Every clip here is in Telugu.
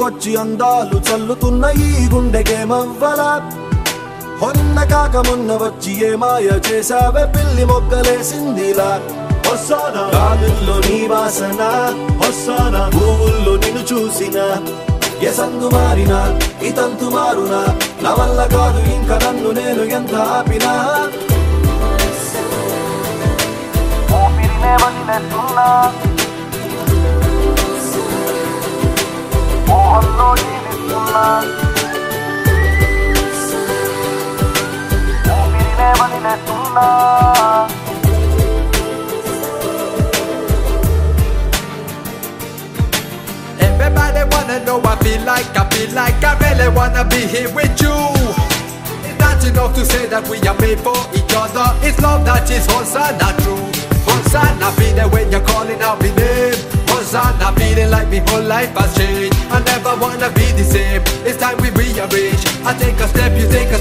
వచ్చి అందాలు చల్లుతున్న ఈ గుండెకేమవ్వలా మొన్న కాక మొన్న వచ్చి ఏ మాయ చేశావే? పిల్లి మొగ్గలేసిందిలా? వస్తానా గాలుల్లో నీ వాసన? వస్తానా భూముల్లో నిన్ను చూసిన? ఎసందు మారినా? ఇతంతు మారునా? నా వల్ల కాదు ఇంకా నన్ను నేను ఎంత ఆపినా? ఊపిరినే వదిలేస్తున్నా. Everybody wanna know I feel like, I feel like I really wanna be here with you. Not enough to say that we are made for each other. It's love that is Hosanna true. Hosanna feeling when you're calling out my name. Hosanna feeling like my whole life has changed. I never wanna be the same. It's time we rearrange. I take a step, you take a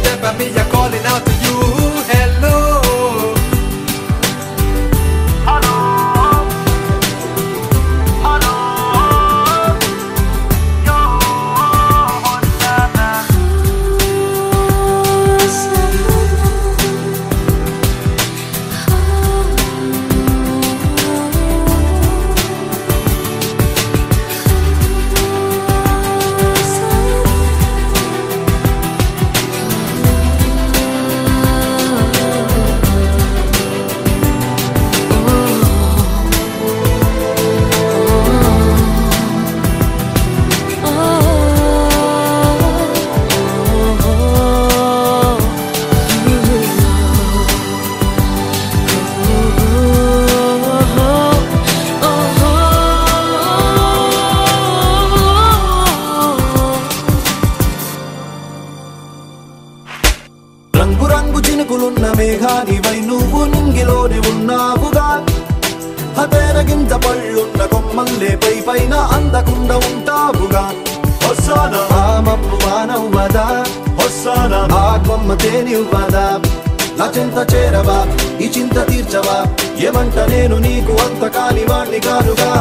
రంగు రంగు చినుకులున్న మేఘానివై నువ్వు నింగిలోనే ఉన్నావుగా. హతేరగింత పళ్ళున్న కొమ్మల్లే పై పైన అందకుండా ఉంటావుగా. హొస్సాన మబ్బు వానవ్వదా హొస్సాన ఆ కొమ్మ తేనివ్వదా? నా చింత చేరవా? ఈ చింత తీర్చవా? ఏమంట నేను నీకు అంత కాని వాణ్ణి కానుగా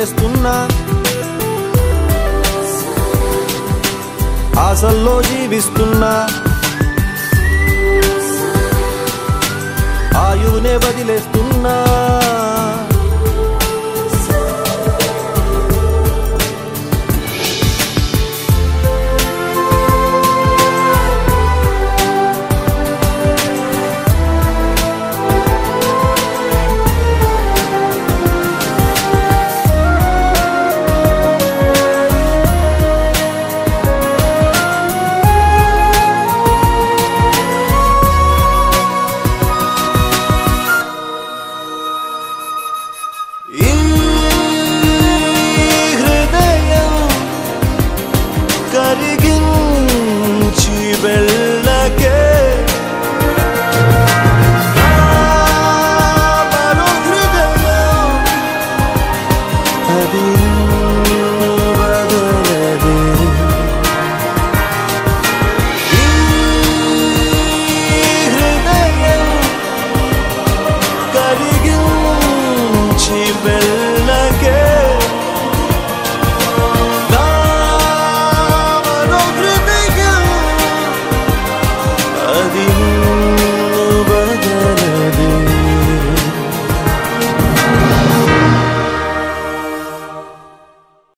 చేస్తున్నా. ఆశల్లో జీవిస్తున్నా. ఆయువునే వదిలేస్తున్నా. కరిగించి వెళ్ళకే